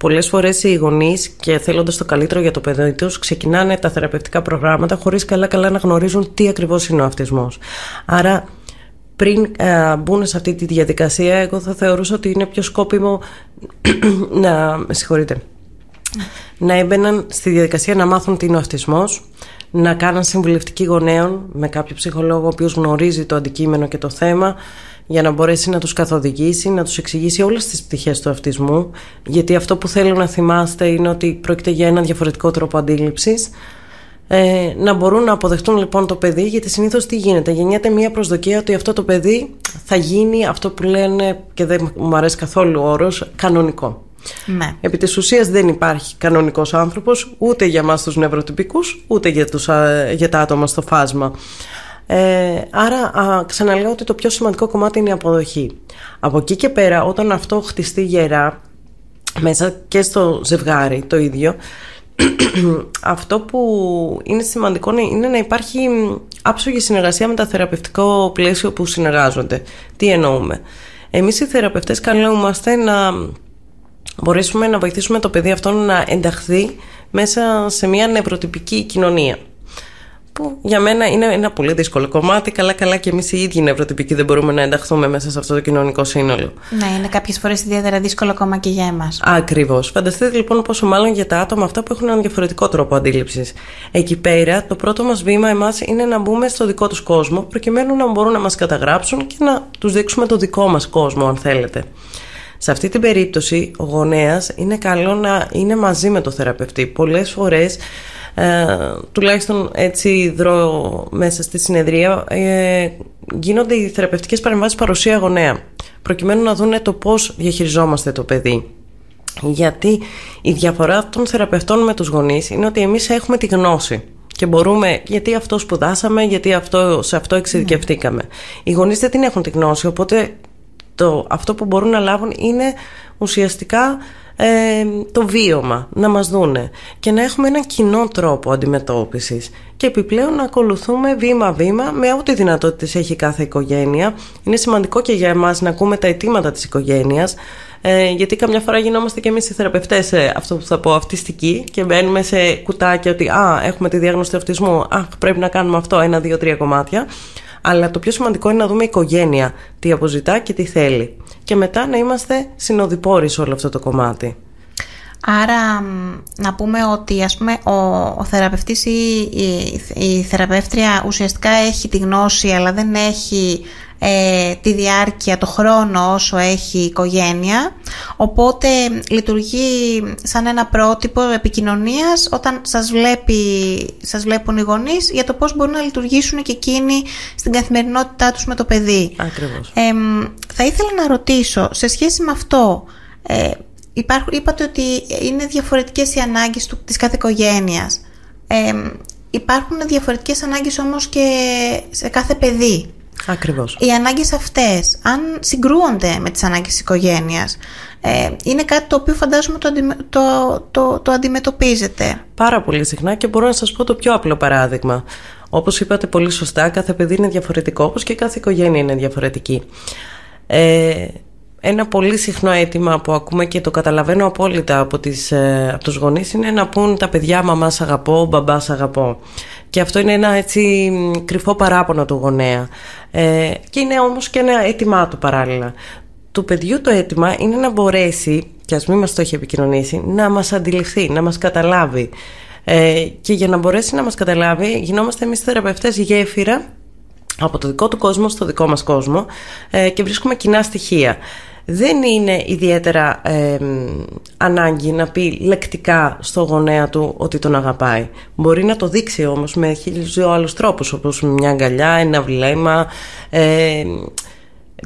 Πολλές φορές οι γονείς και θέλοντας το καλύτερο για το παιδί τους, ξεκινάνε τα θεραπευτικά προγράμματα χωρίς καλά-καλά να γνωρίζουν τι ακριβώς είναι ο αυτισμός. Άρα, πριν ε, μπουν σε αυτή τη διαδικασία, εγώ θα θεωρούσα ότι είναι πιο σκόπιμο να. Με συγχωρείτε. Να έμπαιναν στη διαδικασία να μάθουν τι είναι ο αυτισμός, να κάναν συμβουλευτική γονέων με κάποιο ψυχολόγο ο οποίος γνωρίζει το αντικείμενο και το θέμα, για να μπορέσει να τους καθοδηγήσει, να τους εξηγήσει όλες τις πτυχές του αυτισμού γιατί αυτό που θέλω να θυμάστε είναι ότι πρόκειται για ένα διαφορετικό τρόπο αντίληψης Ε, να μπορούν να αποδεχτούν λοιπόν το παιδί, γιατί συνήθως τι γίνεται. Γεννιέται μια προσδοκία ότι αυτό το παιδί θα γίνει αυτό που λένε, και δεν μου αρέσει καθόλου ο όρος, κανονικό. Ναι. Επί της ουσίας δεν υπάρχει κανονικός άνθρωπος ούτε για μας τους νευροτυπικούς ούτε για, τους, για τα άτομα στο φάσμα. Ε, άρα α, ξαναλέω ότι το πιο σημαντικό κομμάτι είναι η αποδοχή. Από εκεί και πέρα όταν αυτό χτιστεί γερά μέσα και στο ζευγάρι το ίδιο αυτό που είναι σημαντικό είναι να υπάρχει άψογη συνεργασία με τα θεραπευτικό πλαίσιο που συνεργάζονται. Τι εννοούμε; Εμείς οι θεραπευτές καλούμαστε να μπορέσουμε να βοηθήσουμε το παιδί αυτό να ενταχθεί μέσα σε μια νευροτυπική κοινωνία που για μένα είναι ένα πολύ δύσκολο κομμάτι. Καλά-καλά και εμείς οι ίδιοι νευροτυπικοί δεν μπορούμε να ενταχθούμε μέσα σε αυτό το κοινωνικό σύνολο. Ναι, είναι κάποιες φορές ιδιαίτερα δύσκολο ακόμα και για εμάς. Ακριβώς. Φανταστείτε λοιπόν πόσο μάλλον για τα άτομα αυτά που έχουν έναν διαφορετικό τρόπο αντίληψης. Εκεί πέρα, το πρώτο μας βήμα εμάς είναι να μπούμε στο δικό τους κόσμο, προκειμένου να μπορούν να μας καταγράψουν και να τους δείξουμε το δικό μας κόσμο, αν θέλετε. Σε αυτή την περίπτωση, ο γονέας είναι καλό να είναι μαζί με το θεραπευτή. Πολλές φορές ε, τουλάχιστον έτσι δρώ μέσα στη συνεδρία, ε, γίνονται οι θεραπευτικές παρεμβάσεις παρουσία γονέα, προκειμένου να δούνε το πώς διαχειριζόμαστε το παιδί. Γιατί η διαφορά των θεραπευτών με τους γονείς είναι ότι εμείς έχουμε τη γνώση και μπορούμε, γιατί αυτό σπουδάσαμε, γιατί αυτό, σε αυτό εξειδικευτήκαμε. Οι γονείς δεν την έχουν τη γνώση, οπότε το, αυτό που μπορούν να λάβουν είναι ουσιαστικά ε, το βίωμα, να μας δούνε και να έχουμε έναν κοινό τρόπο αντιμετώπισης. Και επιπλέον να ακολουθούμε βήμα-βήμα με ό,τι δυνατότητες έχει κάθε οικογένεια. Είναι σημαντικό και για εμάς να ακούμε τα αιτήματα της οικογένειας ε, γιατί καμιά φορά γινόμαστε και εμείς οι θεραπευτές ε, αυτό που θα πω αυτιστικοί και μπαίνουμε σε κουτάκια ότι α, έχουμε τη διάγνωση του αυτισμού, α, πρέπει να κάνουμε αυτό, ένα, δύο, τρία κομμάτια αλλά το πιο σημαντικό είναι να δούμε η οικογένεια τι αποζητά και τι θέλει. Και μετά να είμαστε συνοδοιπόροι σε όλο αυτό το κομμάτι. Άρα να πούμε ότι ας πούμε, ο, ο θεραπευτής ή η, η, θεραπεύτρια ουσιαστικά έχει τη γνώση αλλά δεν έχει ε, τη διάρκεια, το χρόνο όσο έχει η οικογένεια οπότε λειτουργεί σαν ένα πρότυπο επικοινωνίας όταν σας, βλέπει, σας βλέπουν οι γονείς για το πώς μπορούν να λειτουργήσουν και εκείνοι στην καθημερινότητά τους με το παιδί. Ακριβώς. θα ήθελα να ρωτήσω σε σχέση με αυτό ε, υπάρχουν, είπατε ότι είναι διαφορετικές οι ανάγκες του, της κάθε οικογένειας υπάρχουν διαφορετικές ανάγκες όμως και σε κάθε παιδί Ακριβώς. Οι ανάγκες αυτές, αν συγκρούονται με τις ανάγκες της οικογένειας, ε, είναι κάτι το οποίο φαντάζομαι το, το, το, το αντιμετωπίζετε. Πάρα πολύ συχνά και μπορώ να σας πω το πιο απλό παράδειγμα. Όπως είπατε πολύ σωστά, κάθε παιδί είναι διαφορετικό, όπως και κάθε οικογένεια είναι διαφορετική. Ε, ένα πολύ συχνό αίτημα που ακούμε και το καταλαβαίνω απόλυτα από, τις, ε, από τους γονείς είναι να πούν τα παιδιά μαμάς αγαπώ, μπαμπάς αγαπώ. Και αυτό είναι ένα έτσι κρυφό παράπονο του γονέα. Ε, και είναι όμως και ένα αίτημά του παράλληλα. Του παιδιού το αίτημα είναι να μπορέσει, και ας μην μας το έχει επικοινωνήσει, να μας αντιληφθεί, να μας καταλάβει. Ε, και για να μπορέσει να μας καταλάβει γινόμαστε εμείς θεραπευτές γέφυρα από το δικό του κόσμο στο δικό μας κόσμο ε, και βρίσκουμε κοινά στοιχεία δεν είναι ιδιαίτερα ανάγκη να πει λεκτικά στο γονέα του ότι τον αγαπάει. Μπορεί να το δείξει όμως με χίλιους δύο άλλους τρόπους όπως μια αγκαλιά, ένα βλέμμα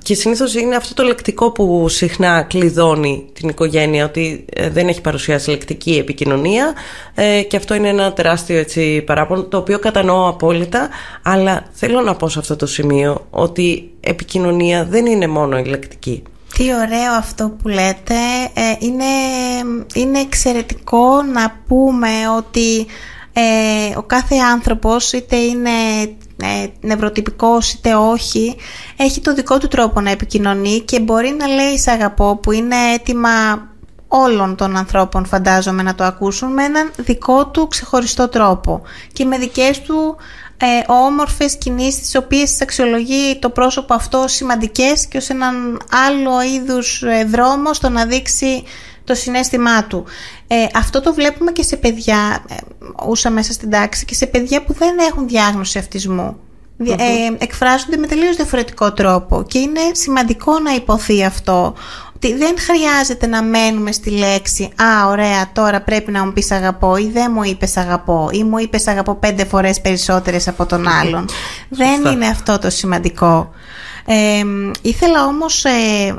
και συνήθως είναι αυτό το λεκτικό που συχνά κλειδώνει την οικογένεια ότι ε, δεν έχει παρουσιάσει λεκτική επικοινωνία ε, και αυτό είναι ένα τεράστιο έτσι, παράπονο το οποίο κατανοώ απόλυτα αλλά θέλω να πω σε αυτό το σημείο ότι επικοινωνία δεν είναι μόνο η λεκτική. Τι ωραίο αυτό που λέτε. Ε, είναι, είναι εξαιρετικό να πούμε ότι ε, ο κάθε άνθρωπος είτε είναι ε, νευροτυπικός είτε όχι έχει το δικό του τρόπο να επικοινωνεί και μπορεί να λέει σε αγαπώ που είναι έτοιμα όλων των ανθρώπων φαντάζομαι να το ακούσουν με έναν δικό του ξεχωριστό τρόπο και με δικές του ε, όμορφες κινήσεις τις οποίες αξιολογεί το πρόσωπο αυτό σημαντικές και ως έναν άλλο είδους ε, δρόμο στο να δείξει το συνέστημά του. Ε, αυτό το βλέπουμε και σε παιδιά, ε, ούσα μέσα στην τάξη, και σε παιδιά που δεν έχουν διάγνωση αυτισμού. Ε, εκφράζονται με τελείως διαφορετικό τρόπο και είναι σημαντικό να υποθεί αυτό ότι δεν χρειάζεται να μένουμε στη λέξη «Α, ωραία, τώρα πρέπει να μου πεις αγαπώ» ή «Δεν μου είπες αγαπώ» ή «Μου είπες αγαπώ πέντε φορές περισσότερες από τον άλλον». δεν είναι αυτό το σημαντικό. Ε, ήθελα όμως, ε,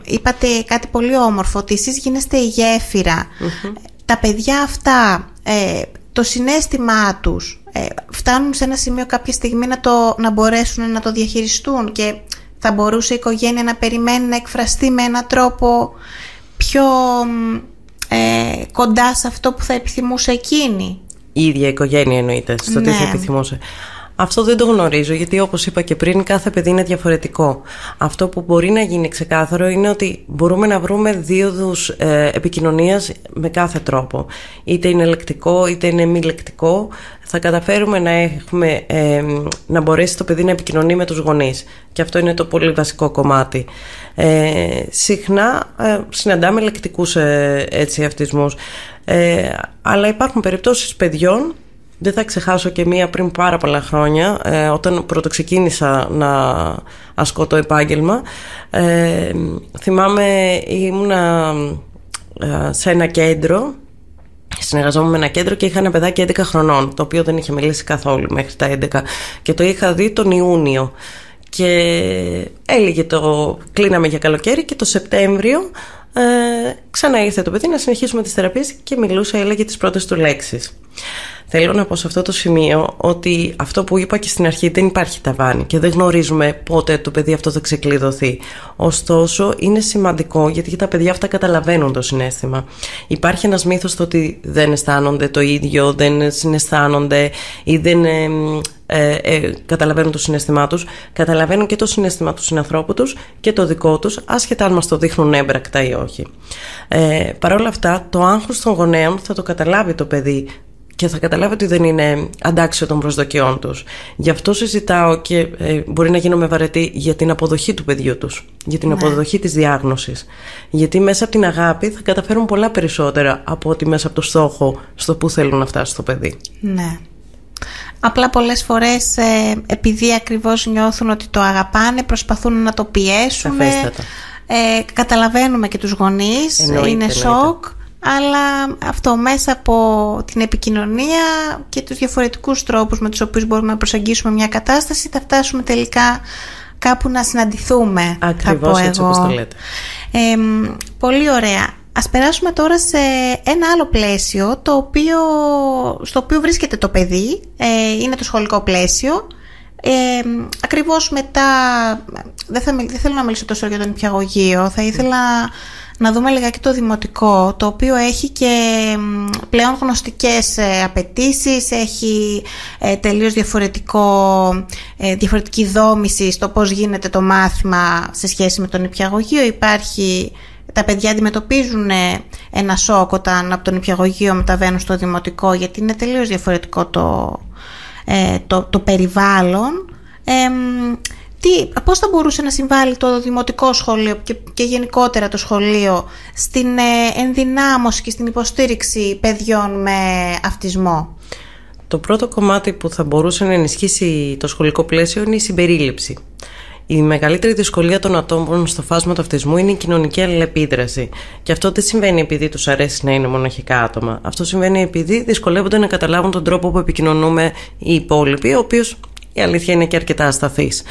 είπατε κάτι πολύ όμορφο, ότι εσείς γίνεστε η γεφυρα Τα παιδιά αυτά, ε, το συνέστημά τους, ε, φτάνουν σε ένα σημείο κάποια στιγμή να, το, να μπορέσουν να το διαχειριστούν και θα μπορούσε η οικογένεια να περιμένει να εκφραστεί με έναν τρόπο πιο ε, κοντά σε αυτό που θα επιθυμούσε εκείνη; Η ίδια οικογένεια εννοείται, στο τι θα ναι. επιθυμούσε. Αυτό δεν το γνωρίζω γιατί όπως είπα και πριν κάθε παιδί είναι διαφορετικό. Αυτό που μπορεί να γίνει ξεκάθαρο είναι ότι μπορούμε να βρούμε δύο δους ε, επικοινωνίας με κάθε τρόπο. Είτε είναι λεκτικό είτε είναι μη λεκτικό. Θα καταφέρουμε να, έχουμε, ε, να μπορέσει το παιδί να επικοινωνεί με τους γονείς. Και αυτό είναι το πολύ βασικό κομμάτι. Ε, συχνά ε, συναντάμε λεκτικούς ε, έτσι, αυτισμούς. Ε, αλλά υπάρχουν περιπτώσεις παιδιών δεν θα ξεχάσω και μία πριν πάρα πολλά χρόνια, ε, όταν πρωτοξεκίνησα να ασκώ το επάγγελμα. Ε, θυμάμαι ήμουνα ε, σε ένα κέντρο, συνεργαζόμουν με ένα κέντρο και είχα ένα παιδάκι 11 χρονών, το οποίο δεν είχε μιλήσει καθόλου μέχρι τα 11 και το είχα δει τον Ιούνιο. Και έλεγε το κλείναμε για καλοκαίρι και το Σεπτέμβριο ε, ξανά ήρθε το παιδί να συνεχίσουμε τις θεραπείες και μιλούσε, έλεγε τις πρώτες του λέξεις. Θέλω να πω σε αυτό το σημείο ότι αυτό που είπα και στην αρχή δεν υπάρχει ταβάνι και δεν γνωρίζουμε πότε το παιδί αυτό θα ξεκλειδωθεί. Ωστόσο, είναι σημαντικό γιατί τα παιδιά αυτά καταλαβαίνουν το συνέστημα. Υπάρχει ένας μύθος το ότι δεν αισθάνονται το ίδιο, δεν συναισθάνονται ή δεν ε, ε, ε, καταλαβαίνουν το συνέστημά τους καταλαβαίνουν και το συνέστημα του συνανθρώπου τους και το δικό τους άσχετα αν μας το δείχνουν έμπρακτα ή όχι ε, Παρ' όλα αυτά το άγχος των γονέων θα το καταλάβει το παιδί και θα καταλάβει ότι δεν είναι αντάξιο των προσδοκιών τους. Γι' αυτό συζητάω και ε, μπορεί να γίνομαι βαρετή για την αποδοχή του παιδιού τους, για την ναι. αποδοχή της διάγνωσης. Γιατί μέσα από την αγάπη θα καταφέρουν πολλά περισσότερα από ότι μέσα από το στόχο στο που θέλουν να φτάσει το παιδί. Ναι. Απλά πολλές φορές ε, επειδή ακριβώς νιώθουν ότι το αγαπάνε προσπαθούν να το πιέσουν. Ε, καταλαβαίνουμε και τους γονείς, είναι σοκ αλλά αυτό μέσα από την επικοινωνία και τους διαφορετικούς τρόπους με τους οποίους μπορούμε να προσεγγίσουμε μια κατάσταση θα φτάσουμε τελικά κάπου να συναντηθούμε Ακριβώς έτσι όπως το λέτε. Πολύ ωραία. Ας περάσουμε τώρα σε ένα άλλο πλαίσιο το οποίο, στο οποίο βρίσκεται το παιδί. Ε, είναι το σχολικό πλαίσιο. Ε, ακριβώς μετά δεν, θα, δεν θέλω να μιλήσω τόσο για τον υπηαγωγείο θα ήθελα να δούμε λιγάκι το δημοτικό, το οποίο έχει και πλέον γνωστικές ε, απαιτήσεις, έχει ε, τελείως διαφορετικό, ε, διαφορετική δόμηση στο πώς γίνεται το μάθημα σε σχέση με τον υπηαγωγείο. Υπάρχει, τα παιδιά αντιμετωπίζουν ένα σοκ όταν από τον υπηαγωγείο μεταβαίνουν στο δημοτικό, γιατί είναι τελείως διαφορετικό το, το, το περιβάλλον τι, πώς θα μπορούσε να συμβάλλει το δημοτικό σχολείο και, και γενικότερα το σχολείο στην ε, ενδυνάμωση και στην υποστήριξη παιδιών με αυτισμό; Το πρώτο κομμάτι που θα μπορούσε να ενισχύσει το σχολικό πλαίσιο είναι η συμπερίληψη. Η μεγαλύτερη δυσκολία των ατόμων στο φάσμα του αυτισμού είναι η κοινωνική αλληλεπίδραση. Και αυτό δεν συμβαίνει επειδή τους αρέσει να είναι μοναχικά άτομα. Αυτό συμβαίνει επειδή δυσκολεύονται να καταλάβουν τον τρόπο που επικοινωνούμε οι υπόλοιποι, ο οποίος η αλήθεια είναι και αρκετά ασταθής.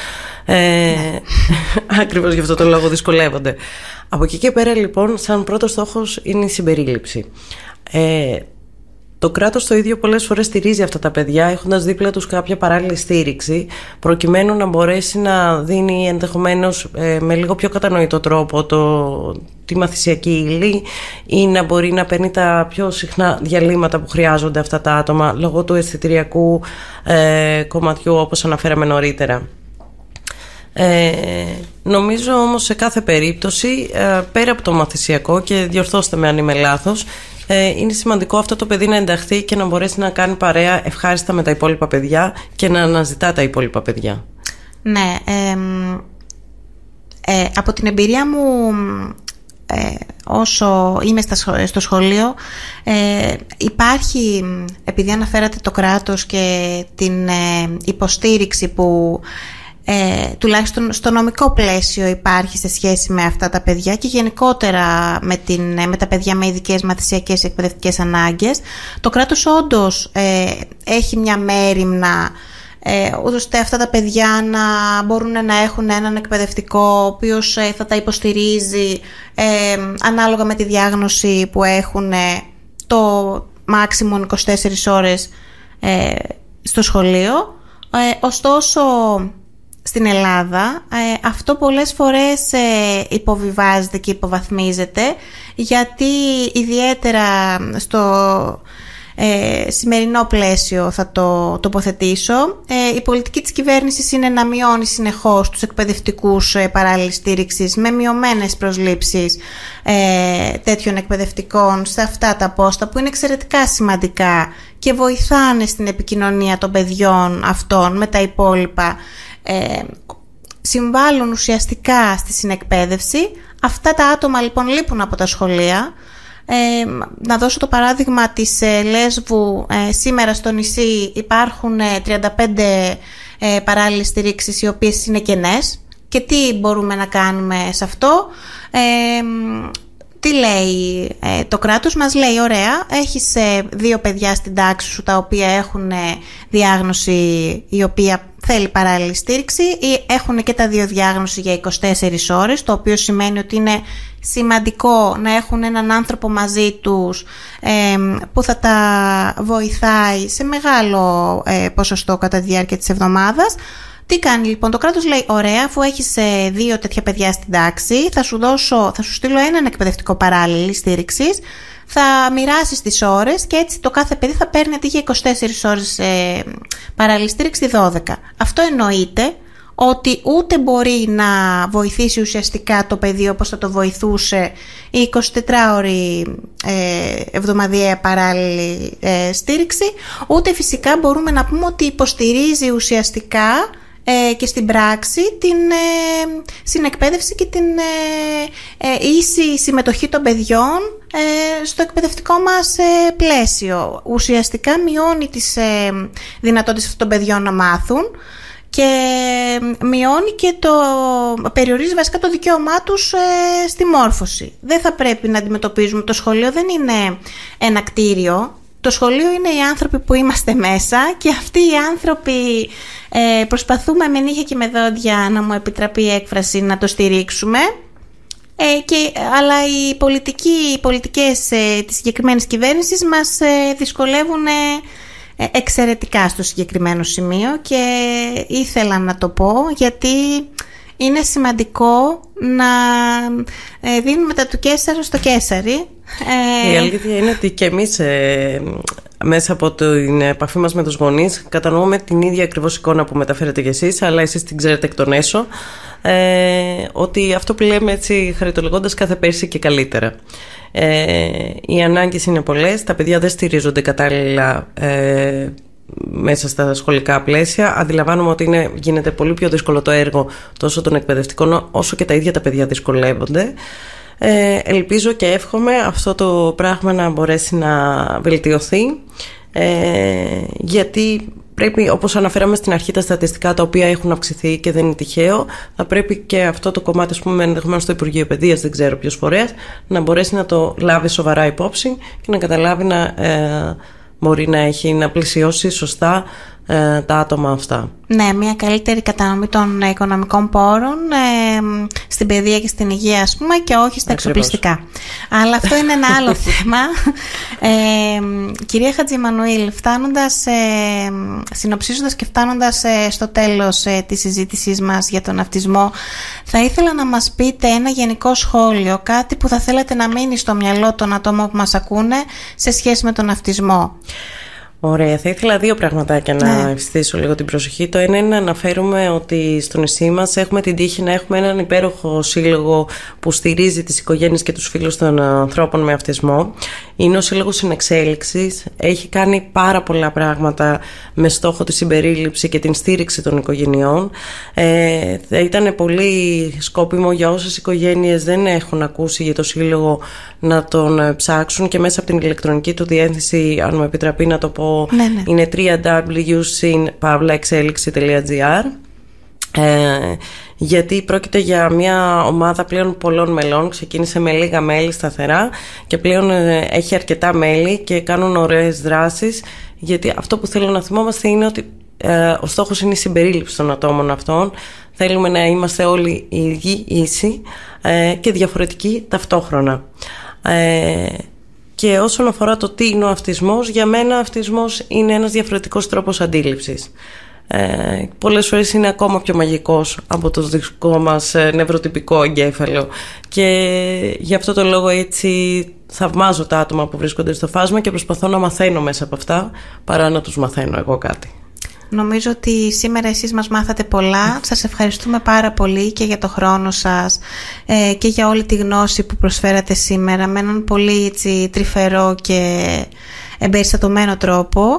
Ε, ναι. ακριβώς γι' αυτό το λόγο δυσκολεύονται. Από εκεί και πέρα λοιπόν σαν πρώτος στόχος είναι η συμπερίληψη. Ε, το κράτος το ίδιο πολλές φορές στηρίζει αυτά τα παιδιά έχοντας δίπλα τους κάποια παράλληλη στήριξη προκειμένου να μπορέσει να δίνει ενδεχομένως ε, με λίγο πιο κατανοητό τρόπο το, τη μαθησιακή ύλη ή να μπορεί να παίρνει τα πιο συχνά διαλύματα που χρειάζονται αυτά τα άτομα λόγω του αισθητηριακού ε, κομματιού όπως αναφέραμε νωρίτερα. Ε, νομίζω όμως σε κάθε περίπτωση ε, πέρα από το μαθησιακό και διορθώστε με αν είμαι λάθος ε, είναι σημαντικό αυτό το παιδί να ενταχθεί και να μπορέσει να κάνει παρέα ευχάριστα με τα υπόλοιπα παιδιά και να αναζητά τα υπόλοιπα παιδιά. Ναι, ε, από την εμπειρία μου ε, όσο είμαι στο σχολείο ε, υπάρχει, επειδή αναφέρατε το κράτος και την υποστήριξη που ε, τουλάχιστον στο νομικό πλαίσιο υπάρχει σε σχέση με αυτά τα παιδιά και γενικότερα με, την, με τα παιδιά με ειδικές μαθησιακές εκπαιδευτικές ανάγκες. Το κράτος όντως ε, έχει μια μέρημνα ε, ώστε αυτά τα παιδιά να μπορούν να έχουν έναν εκπαιδευτικό ο οποίος ε, θα τα υποστηρίζει ε, ανάλογα με τη διάγνωση που έχουν το maximum 24 ώρες στο σχολείο. ωστόσο στην Ελλάδα αυτό πολλές φορές υποβιβάζεται και υποβαθμίζεται γιατί ιδιαίτερα στο ε, σημερινό πλαίσιο θα το τοποθετήσω. Ε, η πολιτική της κυβέρνησης είναι να μειώνει συνεχώς τους εκπαιδευτικούς ε, παράλληλης στήριξης με μειωμένες προσλήψεις ε, τέτοιων εκπαιδευτικών σε αυτά τα πόστα που είναι εξαιρετικά σημαντικά και βοηθάνε στην επικοινωνία των παιδιών αυτών με τα υπόλοιπα ε, συμβάλλουν ουσιαστικά στη συνεκπαίδευση. Αυτά τα άτομα λοιπόν λείπουν από τα σχολεία ε, να δώσω το παράδειγμα της ε, Λέσβου. Ε, σήμερα στο νησί υπάρχουν 35 ε, παράλληλες στηρίξεις οι οποίες είναι κενές. Και τι μπορούμε να κάνουμε σε αυτό; Τι λέει το κράτος μας; Λέει ωραία έχεις δύο παιδιά στην τάξη σου τα οποία έχουν διάγνωση η οποία θέλει παράλληλη στήριξη ή έχουν και τα δύο διάγνωση για 24 ώρες το οποίο σημαίνει ότι είναι σημαντικό να έχουν έναν άνθρωπο μαζί τους που θα τα βοηθάει σε μεγάλο ε, ποσοστό κατά τη διάρκεια της εβδομάδας. Τι κάνει λοιπόν το κράτος λέει ωραία αφού έχεις ε, δύο τέτοια παιδιά στην τάξη θα σου, δώσω, θα σου στείλω έναν εκπαιδευτικό παράλληλη στήριξης. Θα μοιράσεις τις ώρες και έτσι το κάθε παιδί θα παίρνει αντί για 24 ώρες ε, παράλληλη στήριξη 12. Αυτό εννοείται ότι ούτε μπορεί να βοηθήσει ουσιαστικά το παιδί όπως θα το βοηθούσε η 24ωρη ε, εβδομαδιαία παράλληλη ε, στήριξη, ούτε φυσικά μπορούμε να πούμε ότι υποστηρίζει ουσιαστικά ε, και στην πράξη την ε, συνεκπαίδευση και την ίση συμμετοχή των παιδιών στο εκπαιδευτικό μας πλαίσιο. Ουσιαστικά μειώνει τις δυνατότητες αυτών των παιδιών να μάθουν και μειώνει και το περιορίζει βασικά το δικαίωμά τους ε, στη μόρφωση. Δεν θα πρέπει να αντιμετωπίζουμε το σχολείο δεν είναι ένα κτίριο. Το σχολείο είναι οι άνθρωποι που είμαστε μέσα και αυτοί οι άνθρωποι ε, προσπαθούμε με νύχια και με δόντια να μου επιτραπεί η έκφραση να το στηρίξουμε. Ε, και, αλλά οι, πολιτικοί, οι πολιτικές ε, της συγκεκριμένης κυβέρνησης μας ε, δυσκολεύουν ε, εξαιρετικά στο συγκεκριμένο σημείο και ήθελα να το πω γιατί είναι σημαντικό να ε, δίνουμε τα του Κέσσαρο στο Κέσσαρι. Ε, Η αλήθεια είναι ότι και εμείς μέσα από την επαφή μας με τους γονείς κατανοούμε την ίδια ακριβώς εικόνα που μεταφέρετε κι εσείς αλλά εσείς την ξέρετε εκ των έσω ότι αυτό που λέμε έτσι χαριτολογώντας κάθε πέρσι και καλύτερα. Ε, οι ανάγκες είναι πολλές, τα παιδιά δεν στηρίζονται κατάλληλα ε, μέσα στα σχολικά πλαίσια. Αντιλαμβάνομαι ότι είναι, γίνεται πολύ πιο δύσκολο το έργο τόσο των εκπαιδευτικών όσο και τα ίδια τα παιδιά δυσκολεύονται. Ε, ελπίζω και εύχομαι αυτό το πράγμα να μπορέσει να βελτιωθεί ε, γιατί πρέπει, όπως αναφέραμε στην αρχή, τα στατιστικά τα οποία έχουν αυξηθεί και δεν είναι τυχαίο, θα πρέπει και αυτό το κομμάτι, ας πούμε, ενδεχομένως στο Υπουργείο Παιδείας, δεν ξέρω ποιος φορέας, να μπορέσει να το λάβει σοβαρά υπόψη και να καταλάβει να ε, μπορεί να έχει, να πλησιώσει σωστά ε, τα άτομα αυτά. Ναι, μια καλύτερη κατανομή των οικονομικών πόρων ε, στην παιδεία και στην υγεία, ας πούμε, και όχι στα εξοπλιστικά. Αλλά αυτό είναι ένα άλλο θέμα. Ε, κυρία Χατζημανουήλ, φτάνοντας, ε, συνοψίζοντας και φτάνοντας ε, στο τέλος ε, της συζήτησής μας για τον αυτισμό, θα ήθελα να μας πείτε ένα γενικό σχόλιο, κάτι που θα θέλετε να μείνει στο μυαλό των ατόμων που μας ακούνε σε σχέση με τον αυτισμό. Ωραία, θα ήθελα δύο πραγματάκια να ναι. ευστήσω λίγο την προσοχή. Το ένα είναι να αναφέρουμε ότι στο νησί μας έχουμε την τύχη να έχουμε έναν υπέροχο σύλλογο που στηρίζει τις οικογένειες και τους φίλους των ανθρώπων με αυτισμό. Είναι ο σύλλογος συνεξέλιξης. Έχει κάνει πάρα πολλά πράγματα με στόχο τη συμπερίληψη και την στήριξη των οικογενειών. Ε, θα ήταν πολύ σκόπιμο για όσες οικογένειες δεν έχουν ακούσει για το σύλλογο να τον ψάξουν και μέσα από την ηλεκτρονική του διεύθυνση, αν μου επιτραπεί να το πω ναι, ναι. είναι www.pavlaexelixi.gr Ε, γιατί πρόκειται για μια ομάδα πλέον πολλών μελών. Ξεκίνησε με λίγα μέλη σταθερά και πλέον ε, έχει αρκετά μέλη και κάνουν ωραίες δράσεις. Γιατί αυτό που θέλω να θυμόμαστε είναι ότι ε, ο στόχος είναι η συμπερίληψη των ατόμων αυτών. Θέλουμε να είμαστε όλοι οι ίδιοι, ίσοι ε, και διαφορετικοί ταυτόχρονα. Ε, και όσον αφορά το τι είναι ο αυτισμός για μένα ο αυτισμός είναι ένας διαφορετικός τρόπος αντίληψης ε, πολλές φορές είναι ακόμα πιο μαγικός από το δικό μας ε, νευροτυπικό εγκέφαλο και γι' αυτό το λόγο έτσι θαυμάζω τα άτομα που βρίσκονται στο φάσμα και προσπαθώ να μαθαίνω μέσα από αυτά παρά να τους μαθαίνω εγώ κάτι. Νομίζω ότι σήμερα εσείς μας μάθατε πολλά. Σας ευχαριστούμε πάρα πολύ και για το χρόνο σας ε, και για όλη τη γνώση που προσφέρατε σήμερα με έναν πολύ έτσι, τρυφερό και εμπεριστατωμένο τρόπο.